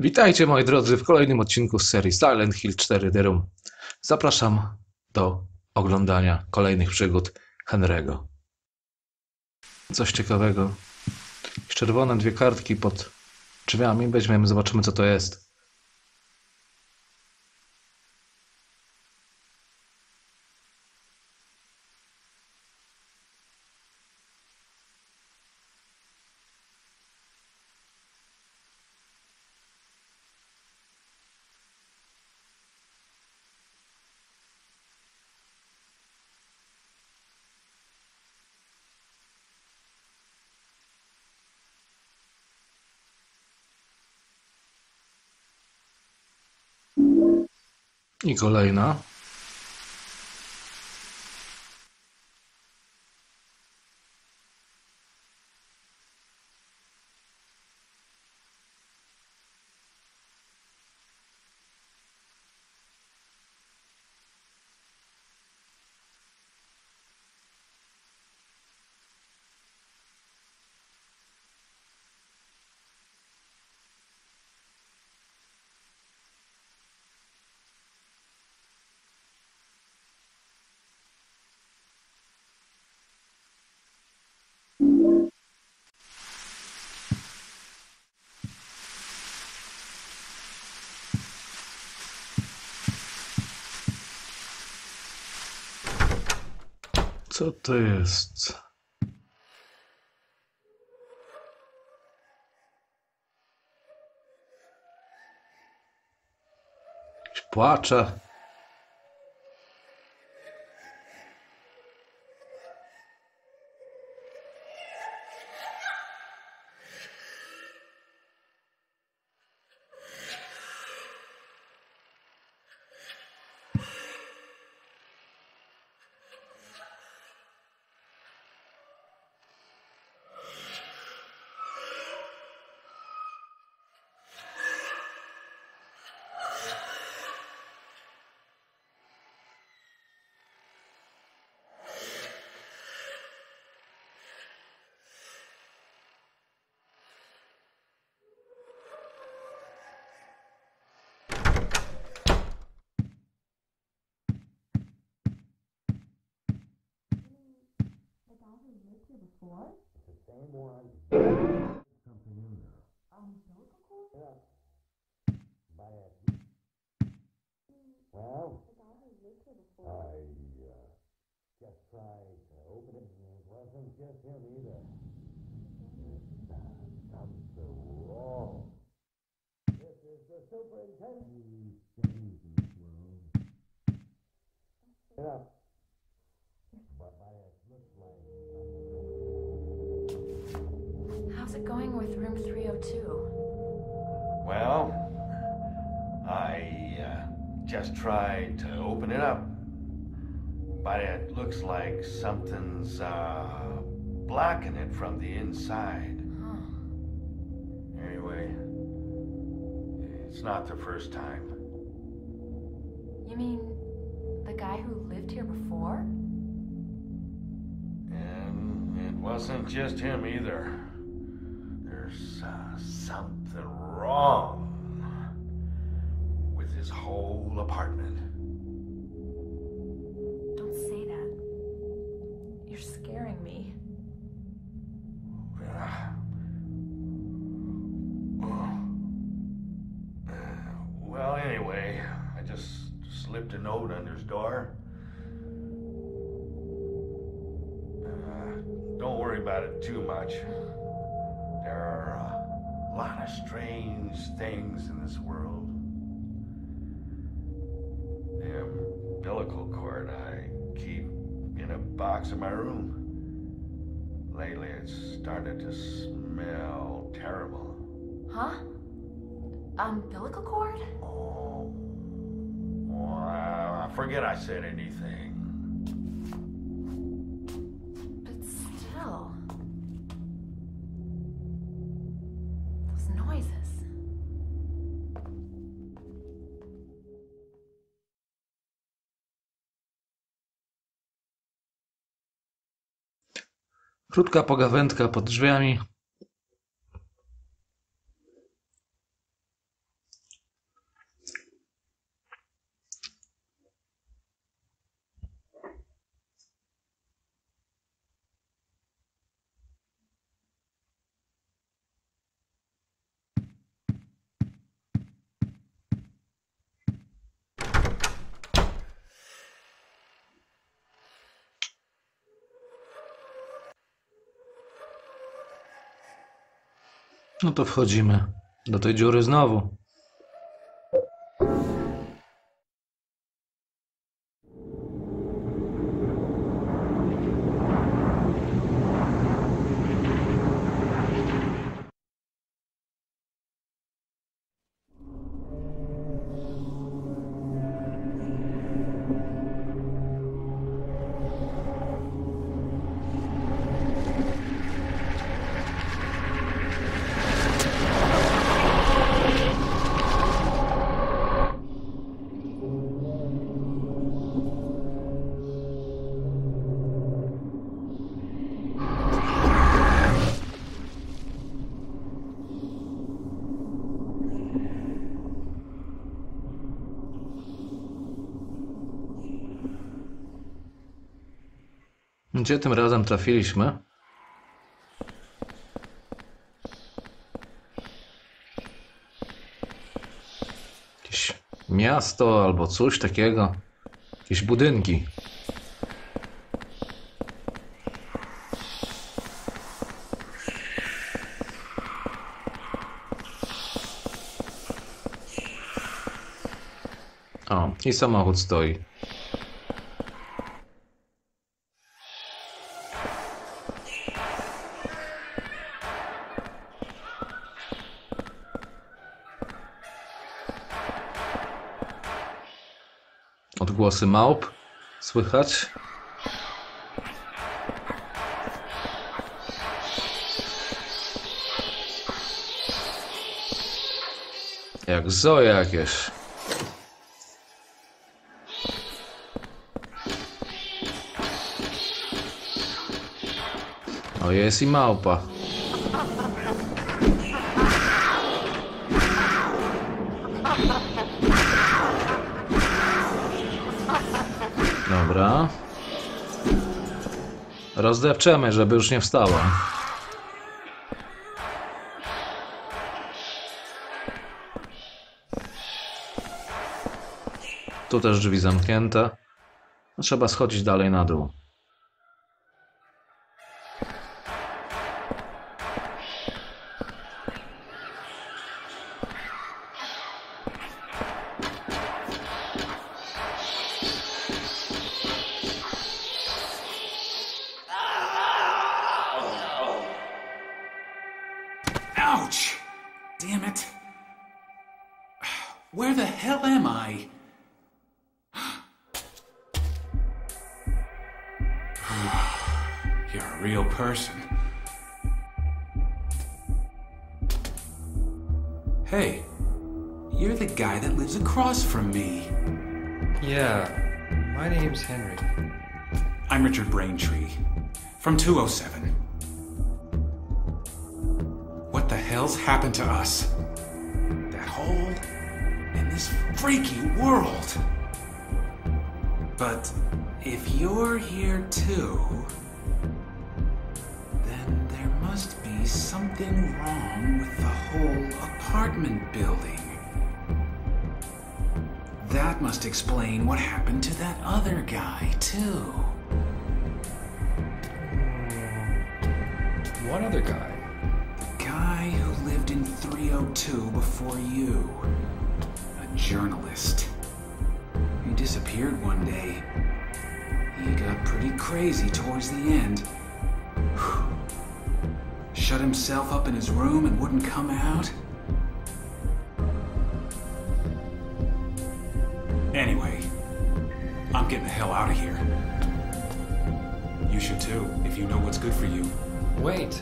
Witajcie moi drodzy w kolejnym odcinku z serii Silent Hill 4 The Room. Zapraszam do oglądania kolejnych przygód Henry'ego. Coś ciekawego. Czerwone dwie kartki pod drzwiami. Weźmiemy, zobaczymy co to jest. I Co to jest? Płacze. Before? The same one. Something in there. Umbilical cord? Yeah. By a... Well? I uh, just tried to open it and it wasn't just him either. Well, I uh, just tried to open it up, but it looks like something's uh, blocking it from the inside. Huh. Anyway, it's not the first time. You mean the guy who lived here before? And it wasn't just him either. There's uh, something wrong with his whole apartment. Don't say that. You're scaring me. Well, anyway, I just slipped a note under his door. Uh, don't worry about it too much. There are a lot of strange things in this world. The umbilical cord I keep in a box in my room. Lately, it's started to smell terrible. Huh? Umbilical cord? Oh, well, I forget I said anything. Krótka pogawędka pod drzwiami. No to wchodzimy do tej dziury znowu. Gdzie tym razem trafiliśmy? Jakieś miasto albo coś takiego. Jakieś budynki. O, i samochód stoi. Odgłosy małp słychać. Jak zo jakieś. O, jest i małpa. Dobra. Rozdepczemy, żeby już nie wstała. Tu też drzwi zamknięte. No, Trzeba schodzić dalej na dół. Person. Hey, you're the guy that lives across from me. Yeah, my name's Henry. I'm Richard Braintree from 207. What the hell's happened to us? That hole in this freaky world. But if you're here too, be something wrong with the whole apartment building. That must explain what happened to that other guy, too. What other guy? The guy who lived in 302 before you. A journalist. He disappeared one day. He got pretty crazy towards the end. Shut himself up in his room and wouldn't come out. Anyway, I'm getting the hell out of here. You should too, if you know what's good for you. Wait.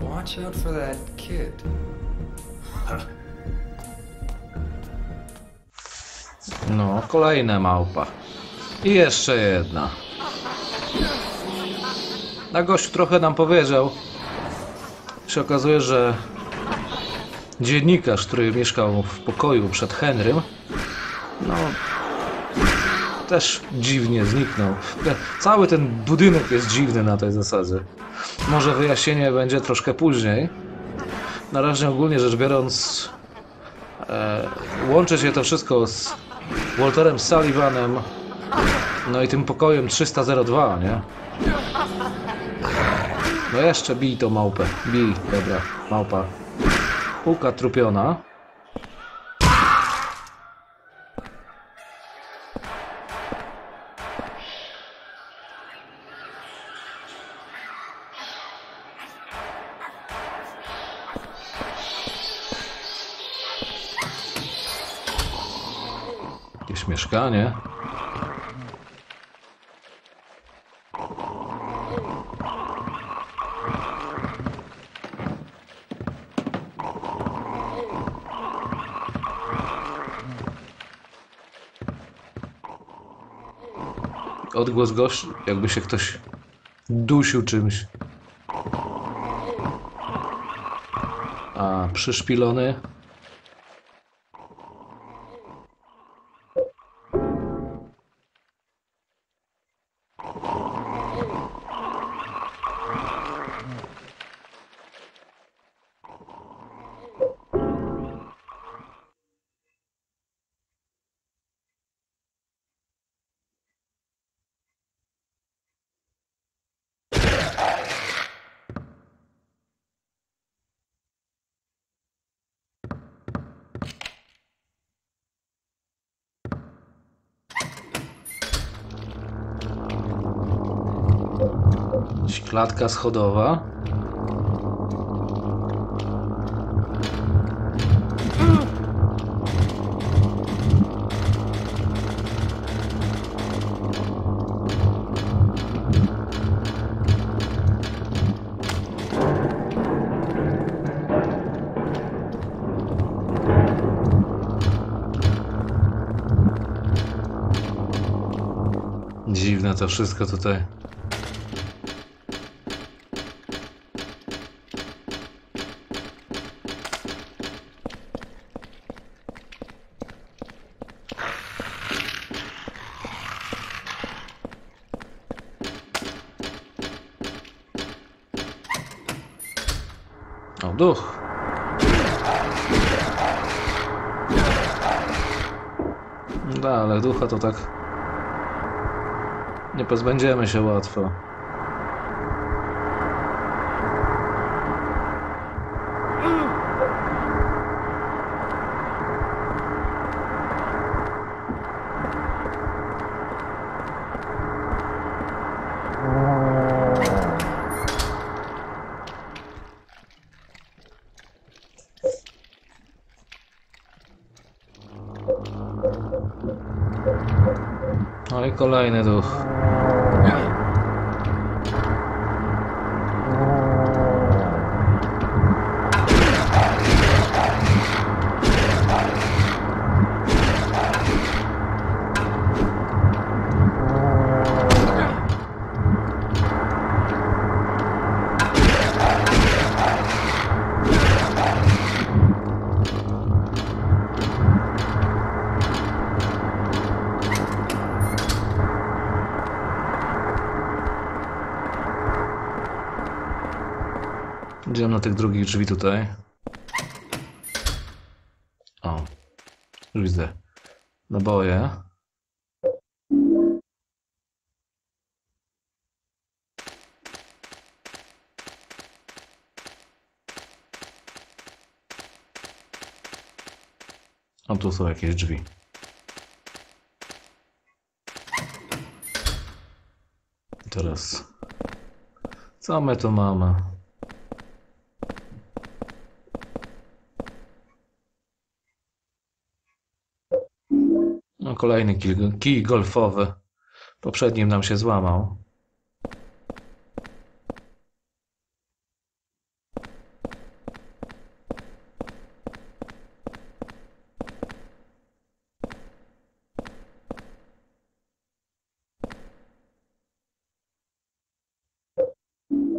Watch out for that kid. No, kolejna małpa. I jeszcze jedna. Na gościu trochę nam powiedział. Się okazuje, że dziennikarz, który mieszkał w pokoju przed Henrym, no też dziwnie zniknął. Cały ten budynek jest dziwny na tej zasadzie. Może wyjaśnienie będzie troszkę później. Na razie ogólnie rzecz biorąc e, łączy się to wszystko z Walterem Sullivanem no i tym pokojem 302, nie? No jeszcze bij tą małpę. Bij, dobra, małpa. Puka trupiona. Jakieś mieszkanie. Odgłos gość, jakby się ktoś dusił czymś. A przyszpilony. Klatka schodowa. Dziwne to wszystko tutaj. O, duch. Da, ale ducha to tak... Nie pozbędziemy się łatwo. I kolejny duch. Drzwi tutaj. O, już widzę. Naboje. O, tu są jakieś drzwi. Teraz. Co my tu mamy? Kolejny kij, golfowy. Poprzednim nam się złamał.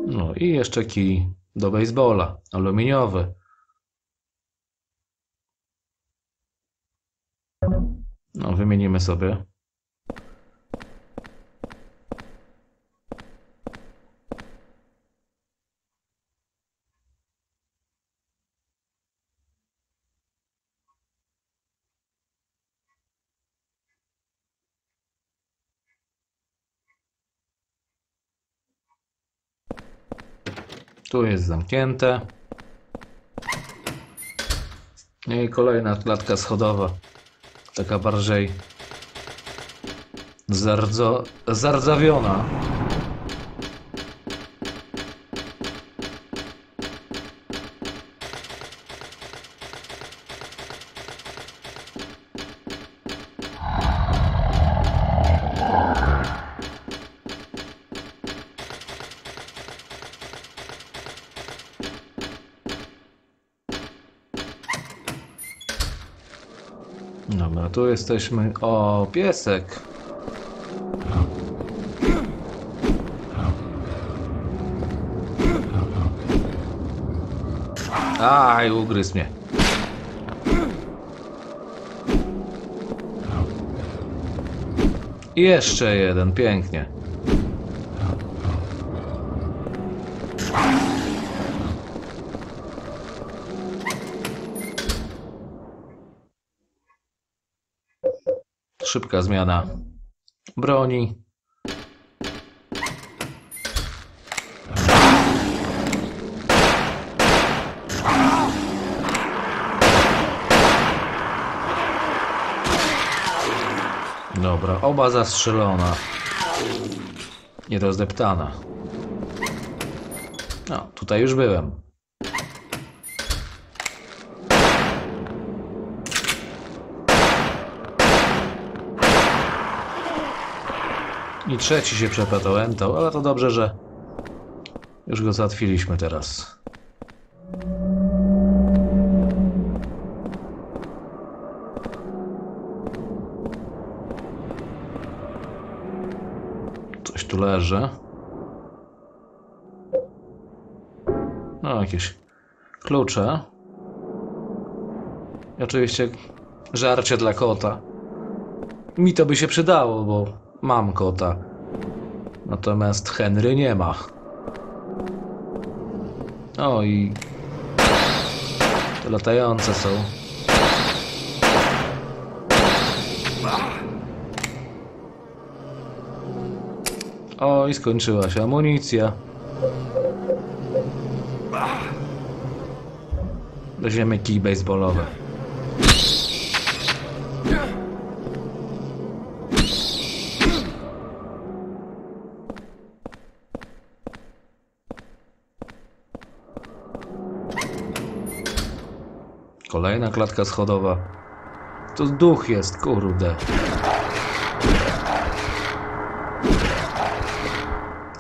No i jeszcze kij do baseballa, aluminiowy. No, wymienimy sobie. Tu jest zamknięte. I kolejna klatka schodowa. Taka bardziej zardzo, zardzawiona. Dobra, tu jesteśmy. O, piesek. Aj, ugryzł mnie. Jeszcze jeden, pięknie. Szybka zmiana broni. Dobra, oba zastrzelona. Nierozdeptana. No, tutaj już byłem. I trzeci się przepatałętał, ale to dobrze, że już go załatwiliśmy teraz. Coś tu leży. No, jakieś klucze. I oczywiście żarcie dla kota. Mi to by się przydało, bo mam kota. Natomiast Henry nie ma. O i... Te latające są. O, i skończyła się amunicja. Weźmiemy kij baseballowy. Klatka schodowa. To duch jest, kurde.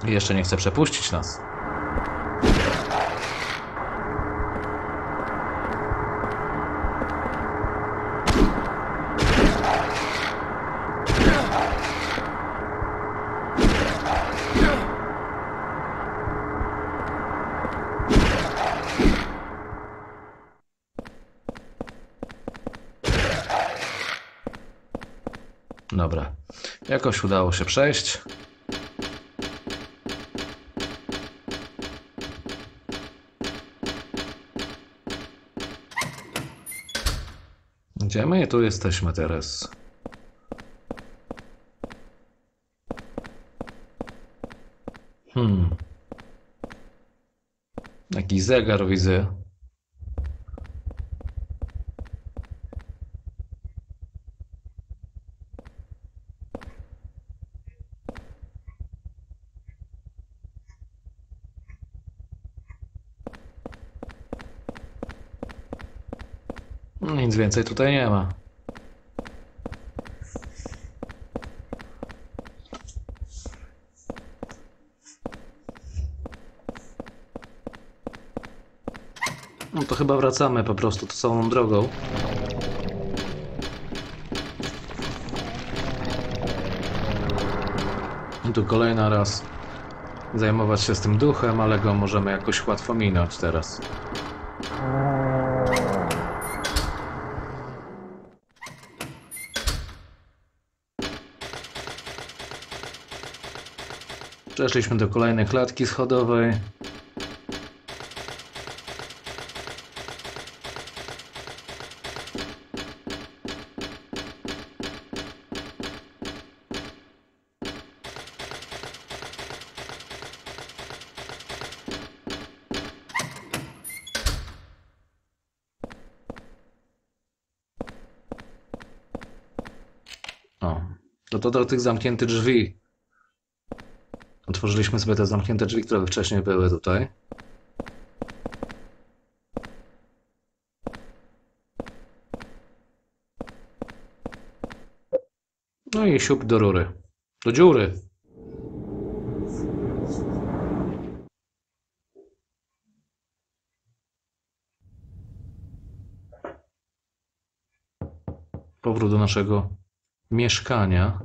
Jeszcze nie chce przepuścić nas. Dobra. Jakoś udało się przejść. Gdzie my tu jesteśmy teraz? Hmm. Jakiś zegar widzę. Nic więcej tutaj nie ma. No to chyba wracamy po prostu tą całą drogą. I tu kolejna raz zajmować się z tym duchem, ale go możemy jakoś łatwo minąć teraz. Przeszliśmy do kolejnej klatki schodowej. O, to to do tych zamkniętych drzwi Otworzyliśmy sobie te zamknięte drzwi, które wcześniej były tutaj. No i siup do rury. Do dziury. Powrót do naszego mieszkania.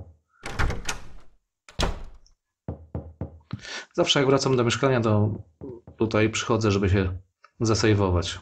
Zawsze jak wracam do mieszkania, to tutaj przychodzę, żeby się zasejwować.